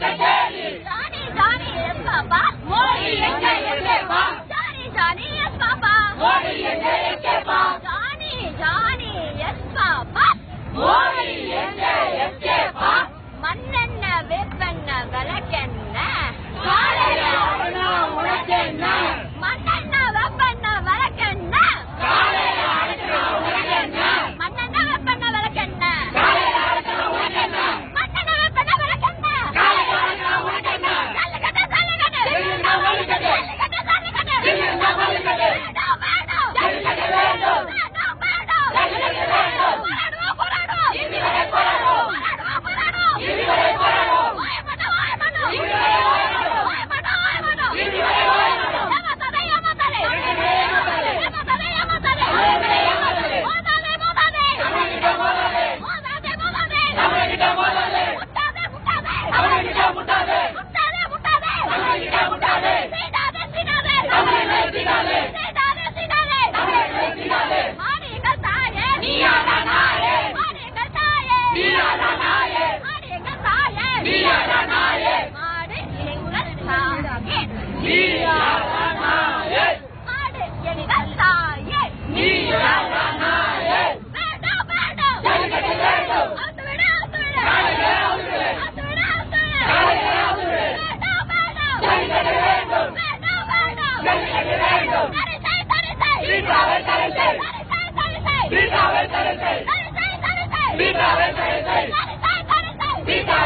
Thank you. Vita Vita Vita Vita